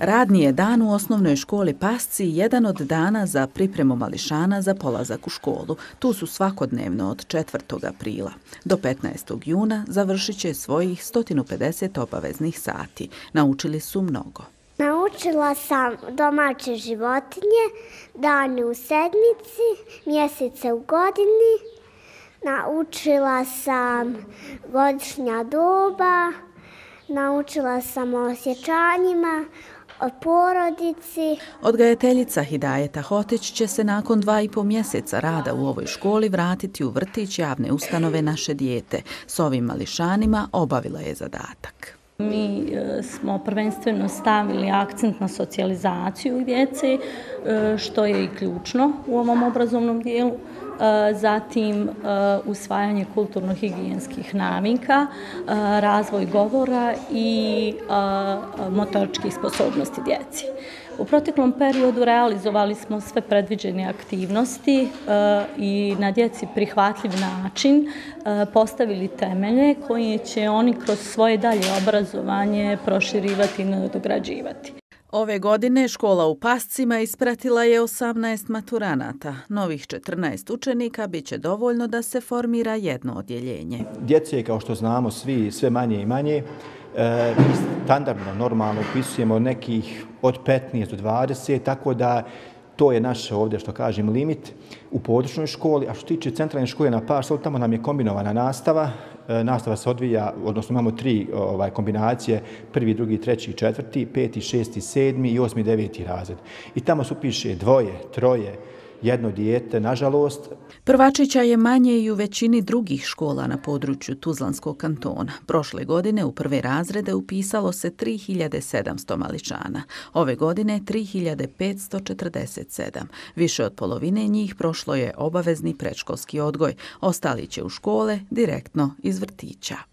Radni je dan u osnovnoj školi Pasci jedan od dana za pripremu mališana za polazak u školu. Tu su svakodnevno od 4. aprila. Do 15. juna završit će svojih 150 obaveznih sati. Naučili su mnogo. Naučila sam domaće životinje, dane u sedmici, mjesece u godini. Naučila sam godišnja doba, naučila sam o osjećanjima, o porodici. Odgajateljica Hidajeta Hotić će se nakon dva i po mjeseca rada u ovoj školi vratiti u vrtić javne ustanove naše dijete. S ovim mališanima obavila je zadatak. Mi e, smo prvenstveno stavili akcent na socijalizaciju djece, e, što je i ključno u ovom obrazovnom dijelu. E, zatim e, usvajanje kulturno-higijenskih navika, e, razvoj govora i motoričkih sposobnosti djeci. U proteklom periodu realizovali smo sve predviđene aktivnosti i na djeci prihvatljiv način postavili temelje koje će oni kroz svoje dalje obrazovanje proširivati i nadograđivati. Ove godine škola u Pascima ispratila je 18 maturanata. Novih 14 učenika bit će dovoljno da se formira jedno odjeljenje. Djece, kao što znamo, svi sve manje i manje. E, mi standardno, normalno upisujemo nekih od 15 do 20, tako da to je naš ovdje, što kažem, limit u područnoj školi. A što tiče centralne škole na Pašsel, tamo nam je kombinovana nastava. E, nastava se odvija, odnosno imamo tri ovaj, kombinacije, prvi, drugi, treći, četvrti, peti, šesti, sedmi i osmi, deveti razred. I tamo se upiše dvoje, troje, jedno dijete, nažalost. Prvačića je manje i u većini drugih škola na području Tuzlanskog kantona. Prošle godine u prve razrede upisalo se 3700 maličana. Ove godine 3547. Više od polovine njih prošlo je obavezni prečkolski odgoj. Ostali će u škole direktno iz vrtića.